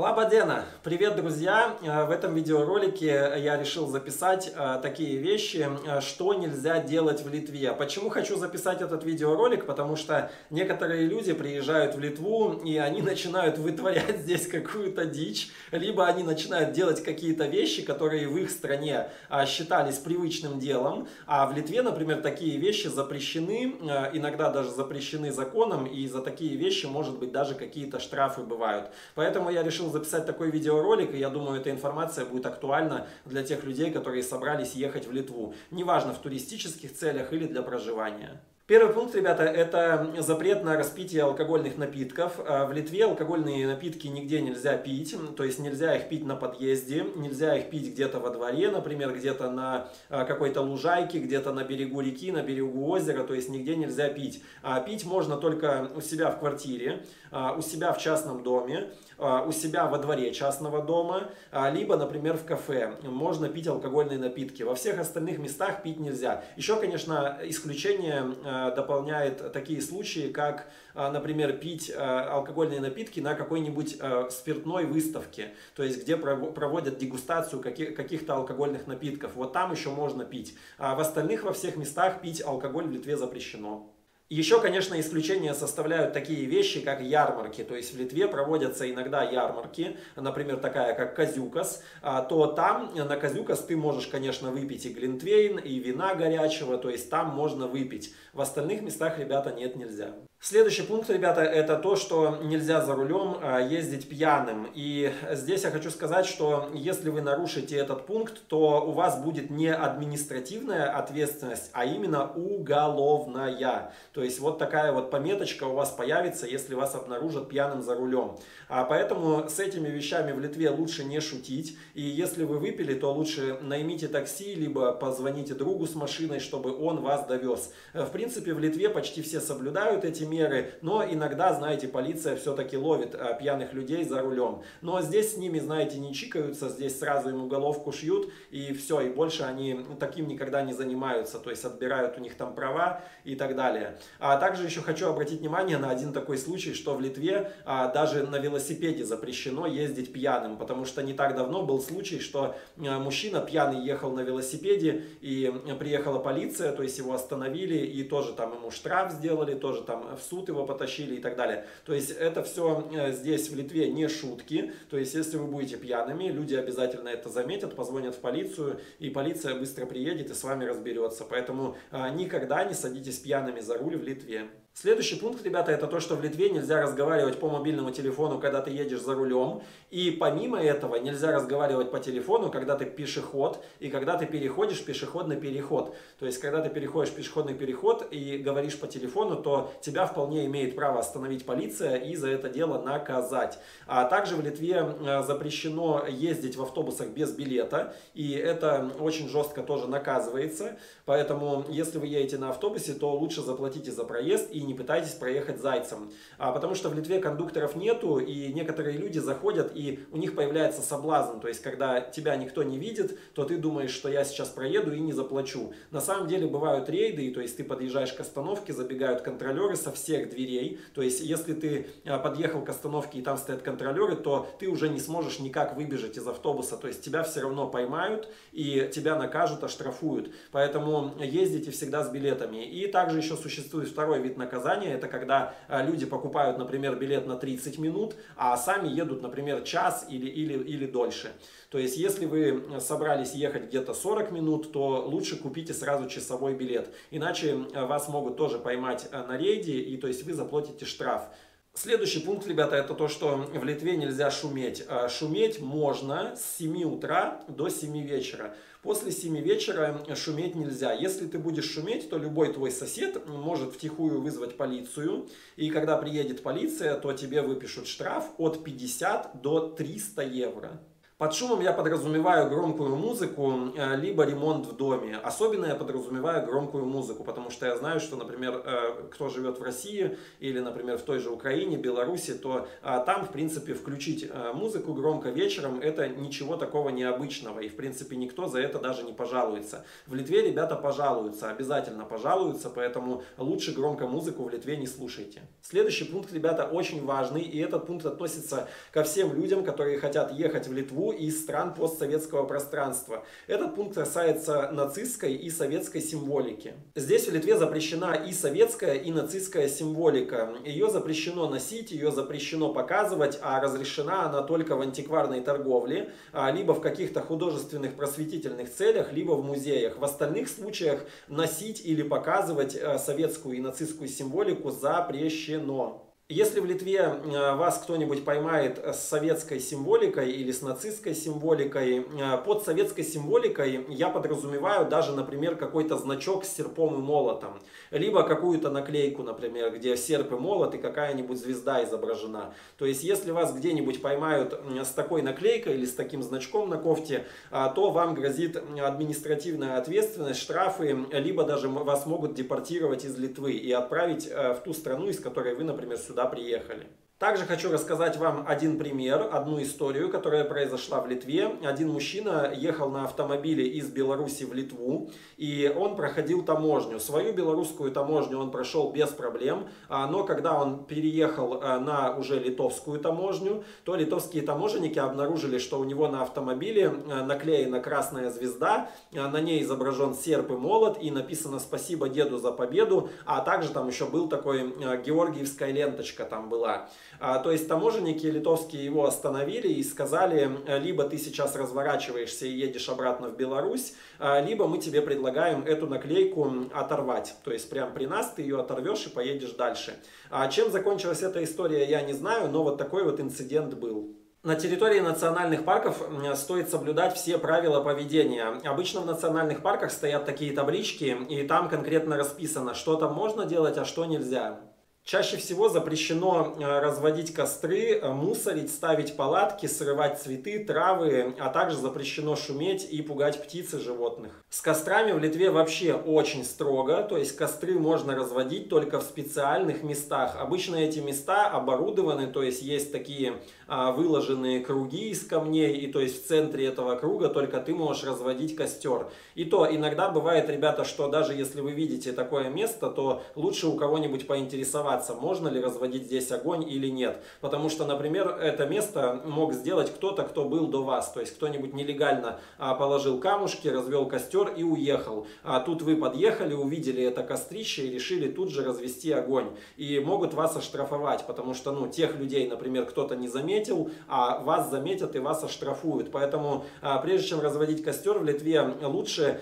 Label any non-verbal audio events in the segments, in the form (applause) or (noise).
Лабадена! Привет, друзья! Э, в этом видеоролике я решил записать э, такие вещи, э, что нельзя делать в Литве. Почему хочу записать этот видеоролик? Потому что некоторые люди приезжают в Литву и они начинают вытворять (laughs) здесь какую-то дичь, либо они начинают делать какие-то вещи, которые в их стране считались привычным делом, а в Литве, например, такие вещи запрещены, иногда даже запрещены законом, и за такие вещи, может быть, даже какие-то штрафы бывают. Поэтому я решил записать такой видеоролик, и я думаю, эта информация будет актуальна для тех людей, которые собрались ехать в Литву. Неважно, в туристических целях или для проживания. Первый пункт, ребята, это запрет на распитие алкогольных напитков. А, в Литве алкогольные напитки нигде нельзя пить, то есть нельзя их пить на подъезде, нельзя их пить где-то во дворе, например, где-то на а, какой-то лужайке, где-то на берегу реки, на берегу озера, то есть нигде нельзя пить. А пить можно только у себя в квартире, а, у себя в частном доме, у себя во дворе частного дома, либо, например, в кафе. Можно пить алкогольные напитки. Во всех остальных местах пить нельзя. Еще, конечно, исключение дополняет такие случаи, как, а, например, пить а, алкогольные напитки на какой-нибудь спиртной выставке, то есть где проводят дегустацию каких-то алкогольных напитков. Вот там еще можно пить. А в остальных во всех местах пить алкоголь в Литве запрещено. Еще, конечно, исключения составляют такие вещи, как ярмарки. То есть в Литве проводятся иногда ярмарки, например, такая как Казюкас. То там на Казюкас ты можешь, конечно, выпить и глинтвейн, и вина горячего. То есть там можно выпить. В остальных местах, ребята, нет, нельзя. Следующий пункт, ребята, это то, что нельзя за рулем а, ездить пьяным. И здесь я хочу сказать, что если вы нарушите этот пункт, то у вас будет не административная ответственность, а именно уголовная. То есть вот такая вот пометочка у вас появится, если вас обнаружат пьяным за рулем. А поэтому с этими вещами в Литве лучше не шутить. И если вы выпили, то лучше наймите такси, либо позвоните другу с машиной, чтобы он вас довез. В принципе, в Литве почти все соблюдают эти меры, но иногда, знаете, полиция все-таки ловит а, пьяных людей за рулем. Но здесь с ними, знаете, не чикаются, здесь сразу им уголовку шьют, и все, и больше они таким никогда не занимаются, то есть отбирают у них там права и так далее. А также еще хочу обратить внимание на один такой случай, что в Литве а, даже на велосипеде запрещено ездить пьяным, потому что не так давно был случай, что а, мужчина пьяный ехал на велосипеде, и приехала полиция, то есть его остановили, и тоже там ему штраф сделали, тоже там в суд его потащили и так далее. То есть это все э, здесь в Литве не шутки. То есть если вы будете пьяными, люди обязательно это заметят, позвонят в полицию, и полиция быстро приедет и с вами разберется. Поэтому э, никогда не садитесь пьяными за руль в Литве. Следующий пункт, ребята, это то, что в Литве нельзя разговаривать по мобильному телефону, когда ты едешь за рулем. И помимо этого нельзя разговаривать по телефону, когда ты пешеход и когда ты переходишь пешеходный переход. То есть, когда ты переходишь пешеходный переход и говоришь по телефону, то тебя вполне имеет право остановить полиция и за это дело наказать. А также в Литве э, запрещено ездить в автобусах без билета. И это очень жестко тоже наказывается. Поэтому, если вы едете на автобусе, то лучше заплатите за проезд и не пытайтесь проехать зайцем. А, потому что в Литве кондукторов нету, и некоторые люди заходят, и у них появляется соблазн. То есть, когда тебя никто не видит, то ты думаешь, что я сейчас проеду и не заплачу. На самом деле бывают рейды, и, то есть ты подъезжаешь к остановке, забегают контролеры со всех дверей. То есть, если ты а, подъехал к остановке и там стоят контролеры, то ты уже не сможешь никак выбежать из автобуса. То есть, тебя все равно поймают, и тебя накажут, оштрафуют. Поэтому ездите всегда с билетами. И также еще существует второй вид наказания наказание, это когда э, люди покупают, например, билет на 30 минут, а сами едут, например, час или, или, или дольше. То есть, если вы собрались ехать где-то 40 минут, то лучше купите сразу часовой билет. Иначе э, вас могут тоже поймать э, на рейде, и то есть вы заплатите штраф. Следующий пункт, ребята, это то, что в Литве нельзя шуметь. Шуметь можно с 7 утра до 7 вечера. После 7 вечера шуметь нельзя. Если ты будешь шуметь, то любой твой сосед может втихую вызвать полицию. И когда приедет полиция, то тебе выпишут штраф от 50 до 300 евро. Под шумом я подразумеваю громкую музыку, э, либо ремонт в доме. Особенно я подразумеваю громкую музыку, потому что я знаю, что, например, э, кто живет в России или, например, в той же Украине, Беларуси, то э, там, в принципе, включить музыку громко вечером это ничего такого необычного. И, в принципе, никто за это даже не пожалуется. В Литве ребята пожалуются, обязательно пожалуются, поэтому лучше громко музыку в Литве не слушайте. Следующий пункт, ребята, очень важный, и этот пункт относится ко всем людям, которые хотят ехать в Литву из стран постсоветского пространства. Этот пункт касается нацистской и советской символики. Здесь в Литве запрещена и советская, и нацистская символика. Ее запрещено носить, ее запрещено показывать, а разрешена она только в антикварной торговле, а, либо в каких-то художественных просветительных целях, либо в музеях. В остальных случаях носить или показывать э, советскую и нацистскую символику запрещено. Если в Литве э, вас кто-нибудь поймает с советской символикой или с нацистской символикой, э, под советской символикой я подразумеваю даже, например, какой-то значок с серпом и молотом. Либо какую-то наклейку, например, где серп и молот и какая-нибудь звезда изображена. То есть, если вас где-нибудь поймают с такой наклейкой или с таким значком на кофте, э, то вам грозит административная ответственность, штрафы, либо даже вас могут депортировать из Литвы и отправить в ту страну, из которой вы, например, сюда сюда приехали. Также хочу рассказать вам один пример, одну историю, которая произошла в Литве. Один мужчина ехал на автомобиле из Беларуси в Литву, и он проходил таможню. Свою белорусскую таможню он прошел без проблем, а, но когда он переехал а, на уже литовскую таможню, то литовские таможенники обнаружили, что у него на автомобиле а, наклеена красная звезда, на ней изображен серп и молот, и написано «Спасибо деду за победу», а также там еще был такой георгиевская ленточка там была. А, то есть таможенники литовские его остановили и сказали, э, либо ты сейчас разворачиваешься и едешь обратно в Беларусь, а, либо мы тебе предлагаем эту наклейку оторвать. То есть прямо при нас ты ее оторвешь и поедешь дальше. А чем закончилась эта история, я не знаю, но вот такой вот инцидент был. На территории национальных парков стоит соблюдать все правила поведения. Обычно в национальных парках стоят такие таблички, и там конкретно расписано, что там можно делать, а что нельзя. Чаще всего запрещено э, разводить костры, э, мусорить, ставить палатки, срывать цветы, травы, а также запрещено шуметь и пугать птиц и животных. С кострами в Литве вообще очень строго, то есть костры можно разводить только в специальных местах. Обычно эти места оборудованы, то есть есть такие а, выложенные круги из камней, и то есть в центре этого круга только ты можешь разводить костер. И то иногда бывает, ребята, что даже если вы видите такое место, то лучше у кого-нибудь поинтересоваться, разбираться, можно ли разводить здесь огонь или нет. Потому что, например, это место мог сделать кто-то, кто был до вас. То есть кто-нибудь нелегально а, положил камушки, развел костер и уехал. А тут вы подъехали, увидели это кострище и решили тут же развести огонь. И могут вас оштрафовать, потому что ну, тех людей, например, кто-то не заметил, а вас заметят и вас оштрафуют. Поэтому а, прежде чем разводить костер в Литве, лучше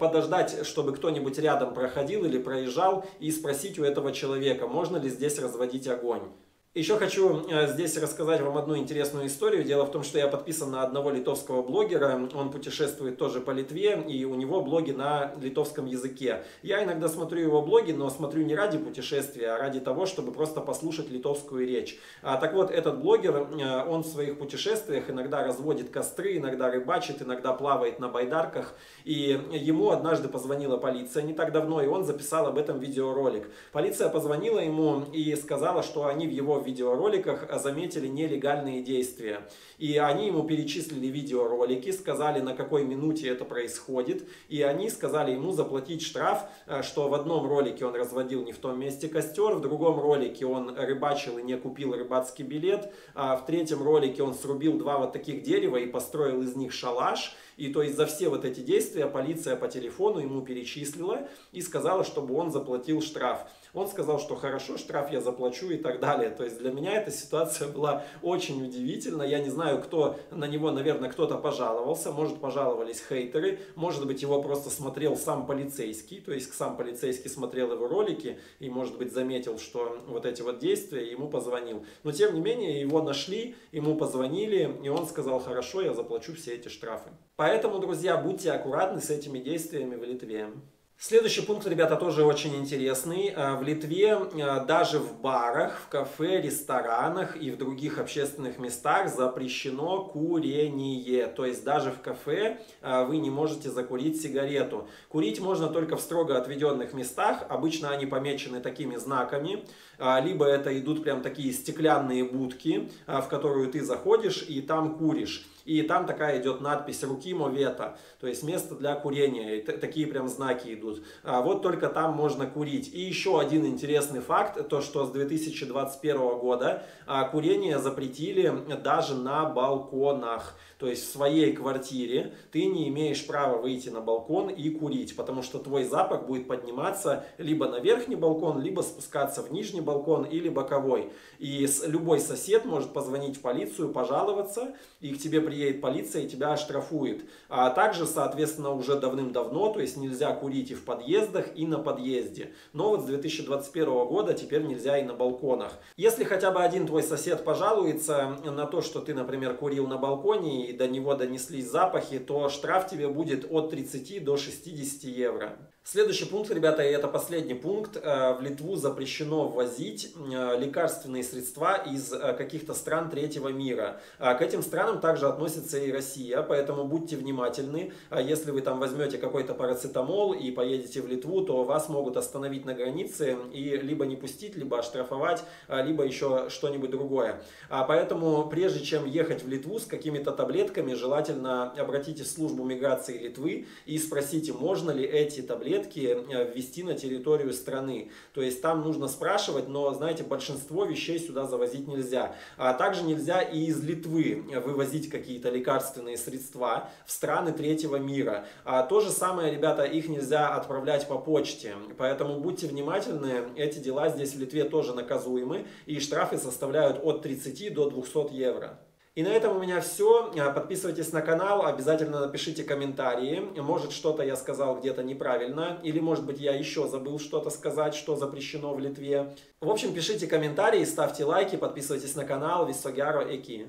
подождать, чтобы кто-нибудь рядом проходил или проезжал и спросить у этого человека, можно можно ли здесь разводить огонь. Еще хочу э, здесь рассказать вам одну интересную историю. Дело в том, что я подписан на одного литовского блогера. Он путешествует тоже по Литве, и у него блоги на литовском языке. Я иногда смотрю его блоги, но смотрю не ради путешествия, а ради того, чтобы просто послушать литовскую речь. А, так вот, этот блогер, э, он в своих путешествиях иногда разводит костры, иногда рыбачит, иногда плавает на байдарках. И ему однажды позвонила полиция не так давно, и он записал об этом видеоролик. Полиция позвонила ему и сказала, что они в его видеороликах заметили нелегальные действия. И они ему перечислили видеоролики, сказали, на какой минуте это происходит. И они сказали ему заплатить штраф, э, что в одном ролике он разводил не в том месте костер, в другом ролике он рыбачил и не купил рыбацкий билет, а в третьем ролике он срубил два вот таких дерева и построил из них шалаш. И то есть за все вот эти действия полиция по телефону ему перечислила и сказала, чтобы он заплатил штраф. Он сказал, что хорошо, штраф я заплачу и так далее. То есть для меня эта ситуация была очень удивительна. Я не знаю, кто на него, наверное, кто-то пожаловался. Может, пожаловались хейтеры. Может быть, его просто смотрел сам полицейский. То есть сам полицейский смотрел его ролики и, может быть, заметил, что вот эти вот действия, ему позвонил. Но, тем не менее, его нашли, ему позвонили, и он сказал, хорошо, я заплачу все эти штрафы. Поэтому, друзья, будьте аккуратны с этими действиями в Литве. Следующий пункт, ребята, тоже очень интересный. В Литве даже в барах, в кафе, ресторанах и в других общественных местах запрещено курение. То есть даже в кафе вы не можете закурить сигарету. Курить можно только в строго отведенных местах. Обычно они помечены такими знаками. Либо это идут прям такие стеклянные будки, в которую ты заходишь и там куришь. И там такая идет надпись «Руки Мовета», то есть место для курения. И такие прям знаки идут. А вот только там можно курить. И еще один интересный факт, то что с 2021 года а, курение запретили даже на балконах. То есть в своей квартире ты не имеешь права выйти на балкон и курить, потому что твой запах будет подниматься либо на верхний балкон, либо спускаться в нижний балкон или боковой. И любой сосед может позвонить в полицию, пожаловаться, и к тебе приедет полиция и тебя оштрафует. А также, соответственно, уже давным-давно, то есть нельзя курить и в подъездах, и на подъезде. Но вот с 2021 года теперь нельзя и на балконах. Если хотя бы один твой сосед пожалуется на то, что ты, например, курил на балконе и до него донеслись запахи, то штраф тебе будет от 30 до 60 евро. Следующий пункт, ребята, и это последний пункт. Э, в Литву запрещено ввозить э, лекарственные средства из э, каких-то стран третьего мира. К этим странам также относится и Россия, поэтому будьте внимательны. Если вы там возьмете какой-то парацетамол и поедете в Литву, то вас могут остановить на границе и либо не пустить, либо оштрафовать, либо еще что-нибудь другое. Поэтому прежде чем ехать в Литву с какими-то таблетками, желательно обратитесь в службу миграции Литвы и спросите, можно ли эти таблетки таблетки э, ввести на территорию страны. То есть там нужно спрашивать, но, знаете, большинство вещей сюда завозить нельзя. А также нельзя и из Литвы вывозить какие-то лекарственные средства в страны третьего мира. А то же самое, ребята, их нельзя отправлять по почте. Поэтому будьте внимательны, эти дела здесь в Литве тоже наказуемы, и штрафы составляют от 30 до 200 евро. И на этом у меня все. А, подписывайтесь на канал, обязательно напишите комментарии. Может что-то я сказал где-то неправильно, или может быть я еще забыл что-то сказать, что запрещено в Литве. В общем, пишите комментарии, ставьте лайки, подписывайтесь на канал. Висогяро Эки.